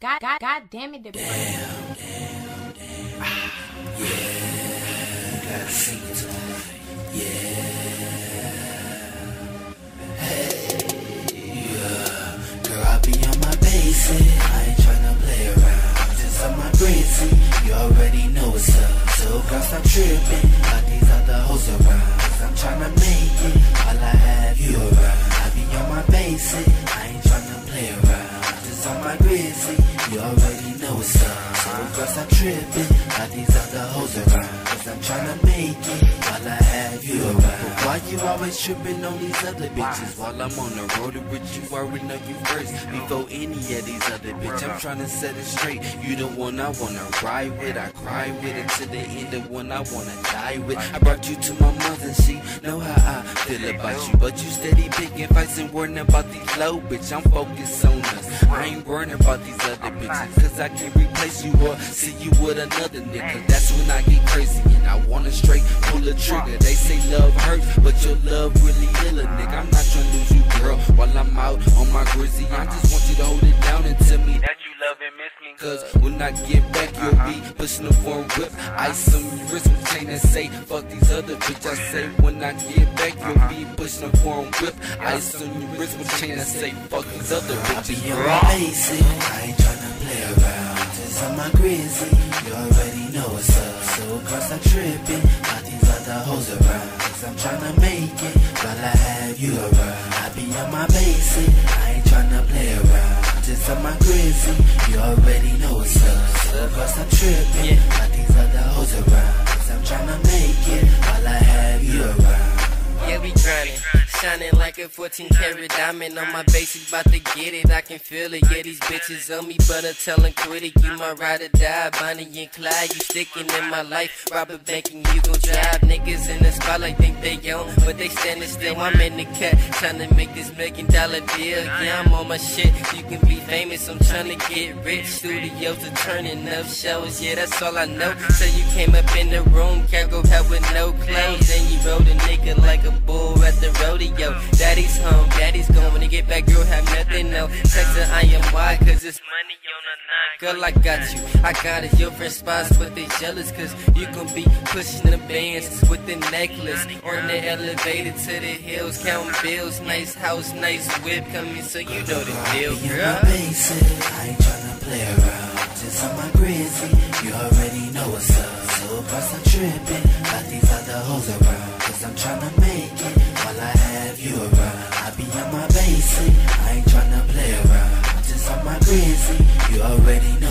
God, God, God damn it. The Damn, damn, damn. Ah, yeah, you gotta sing to me. Yeah. Hey, yeah. Girl, I be on my basic. I ain't tryna play around. Just on my crazy. You already know what's up. So, girl, stop tripping. Got these other hoes around. Cause I'm tryna make it. All I have you around. I be on my basic. I ain't tryna play around. Just on my grizzly. You already know what's up. So, girl, stop tripping. Got these other hoes around. Cause I'm tryna make it. while I have you around. Why you always tripping on these other bitches? While I'm on the road with you, already know you first. Before any of these other bitches, I'm tryna set it straight. You the one I wanna ride with. I cry with it to the end of one I wanna die with. I brought you to my mother, she know how feel about you. But you steady picking fights and worrying about these low bitch. I'm focused on us. I ain't worrying about these other bitches. Cause I can't replace you or see you with another nigga. That's when I get crazy and I wanna straight pull a trigger. They say love hurts, but your love really heal a nigga. I'm not trying to lose you, girl, while I'm out on my grizzly. I just want you to hold it down and tell me that you love and miss me. Cause when I get back, you'll uh-huh. be pushing the foreign whip. Ice on your wrist with chain and say, fuck these other bitch. I say, when I get back, you'll be pushing the foreign whip. Ice on your wrist with chain and say, fuck these other bitches. I uh-huh. be on my basic, I ain't tryna play around. Just on my grizzly, you already know what's up. So cause I'm tripping, got these other hoes around. Cause I'm tryna make it, while I have you around. I be on my basic, I ain't tryna play around. Just on my grizzly, you already know what's up. So cause I'm tripping, got these other hoes around. Cause I'm tryna make it, while I have you around. Yeah, we grinding. Shining like a 14 karat diamond on my basic, about to get it. I can feel it. Yeah, these bitches on me, but I tell them quit it. You my ride or die, Bonnie and Clyde. You sticking in my life, rob a bank and you gon' drive. Niggas in the spotlight think they own, but they standing still. I'm in the cut, trying to make this million dollar deal. Yeah, I'm on my shit. You can be famous, I'm trying to get rich. Studios are turning up shows, yeah, that's all I know. So you came up in the room, can't go out with no clothes. And you rode a nigga like a bull the rodeo. Daddy's home, daddy's gone. When he get back, girl, have nothing, no. Text her, I am why, cause it's money on the nine. Girl, I got you, I got it. Your spots, but they jealous, cause you gon' be pushing the bands with the necklace. On the elevator to the hills, counting bills. Nice house, nice whip coming, so you know the deal, I be on girl. I ain't tryna play around. Just on my grizzly, you already know what's up. So cause I'm tripping, got these other hoes around. Grizzly, you already know